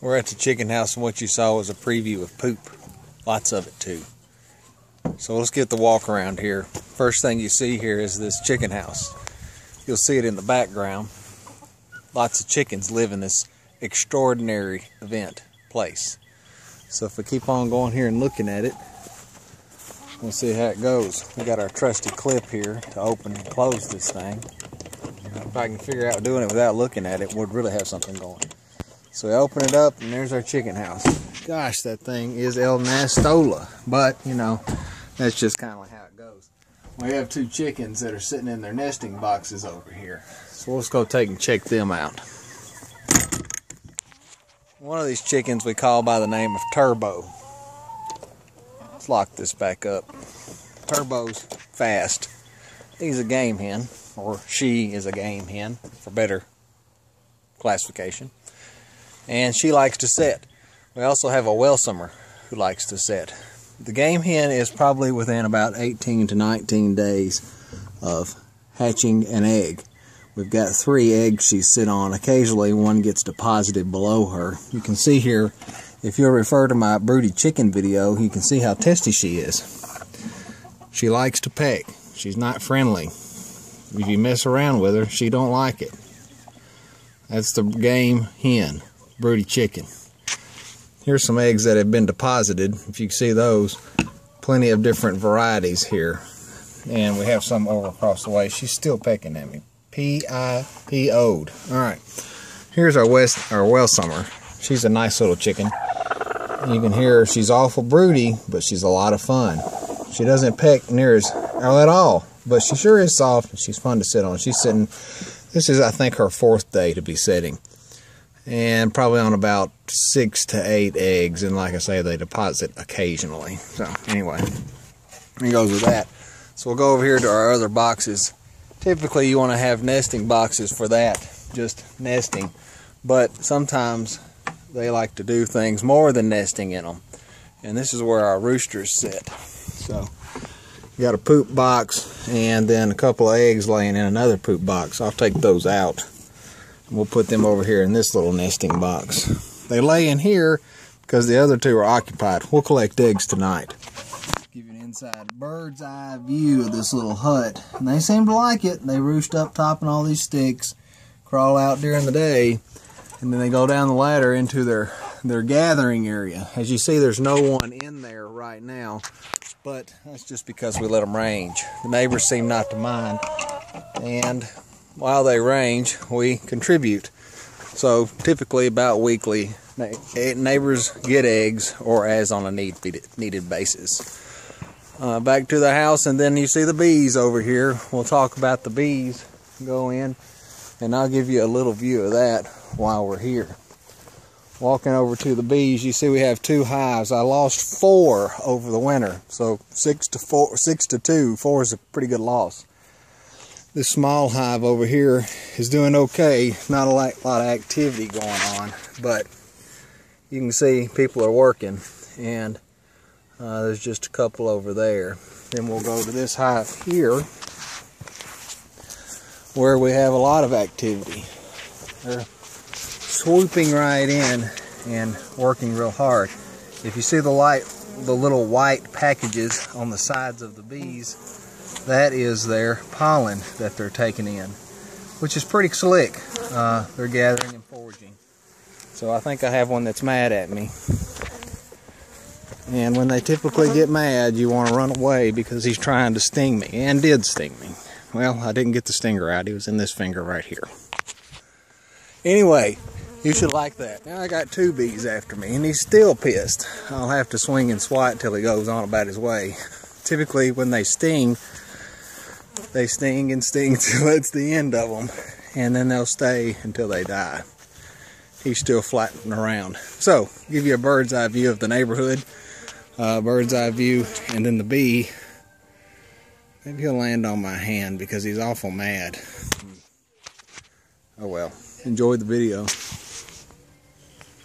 We're at the chicken house, and what you saw was a preview of poop. Lots of it, too. So let's get the walk around here. First thing you see here is this chicken house. You'll see it in the background. Lots of chickens live in this extraordinary event place. So if we keep on going here and looking at it, we'll see how it goes. We got our trusty clip here to open and close this thing. If I can figure out doing it without looking at it, we'd really have something going. So we open it up, and there's our chicken house. Gosh, that thing is El Nastola. But, you know, that's just kind of like how it goes. We have two chickens that are sitting in their nesting boxes over here. So let's go take and check them out. One of these chickens we call by the name of Turbo. Let's lock this back up. Turbo's fast. He's a game hen, or she is a game hen, for better classification and she likes to set. We also have a Welsummer who likes to set. The game hen is probably within about 18 to 19 days of hatching an egg. We've got three eggs she sit on. Occasionally one gets deposited below her. You can see here, if you'll refer to my broody chicken video, you can see how testy she is. She likes to peck. She's not friendly. If you mess around with her, she don't like it. That's the game hen broody chicken. Here's some eggs that have been deposited. If you can see those, plenty of different varieties here. And we have some over across the way. She's still pecking at me. P-I-P-O'd. Alright. Here's our West our Welsummer. She's a nice little chicken. You can hear her, she's awful broody, but she's a lot of fun. She doesn't peck near as at all, but she sure is soft and she's fun to sit on. She's sitting this is I think her fourth day to be setting and probably on about six to eight eggs. And like I say, they deposit occasionally. So anyway, here goes with that. So we'll go over here to our other boxes. Typically, you want to have nesting boxes for that, just nesting. But sometimes they like to do things more than nesting in them. And this is where our roosters sit. So you got a poop box and then a couple of eggs laying in another poop box. I'll take those out. We'll put them over here in this little nesting box. They lay in here because the other two are occupied. We'll collect eggs tonight. Give you an inside bird's eye view of this little hut. And they seem to like it. They roost up top in all these sticks, crawl out during the day, and then they go down the ladder into their, their gathering area. As you see, there's no one in there right now, but that's just because we let them range. The neighbors seem not to mind. And while they range, we contribute. So typically about weekly, neighbors get eggs or as on a need needed basis. Uh, back to the house and then you see the bees over here. We'll talk about the bees, go in, and I'll give you a little view of that while we're here. Walking over to the bees, you see we have two hives. I lost four over the winter, so six to four, six to two. Four is a pretty good loss this small hive over here is doing okay. Not a lot, of activity going on, but you can see people are working and uh, there's just a couple over there. Then we'll go to this hive here where we have a lot of activity. They're swooping right in and working real hard. If you see the light, the little white packages on the sides of the bees, that is their pollen that they're taking in, which is pretty slick. Uh, they're gathering and foraging. So I think I have one that's mad at me. And when they typically get mad, you want to run away because he's trying to sting me, and did sting me. Well, I didn't get the stinger out. He was in this finger right here. Anyway, you should like that. Now I got two bees after me, and he's still pissed. I'll have to swing and swat till he goes on about his way. Typically, when they sting, they sting and sting till it's the end of them, and then they'll stay until they die. He's still flattening around. So, give you a bird's eye view of the neighborhood, uh, bird's eye view, and then the bee. Maybe he'll land on my hand because he's awful mad. Oh well. Enjoy the video.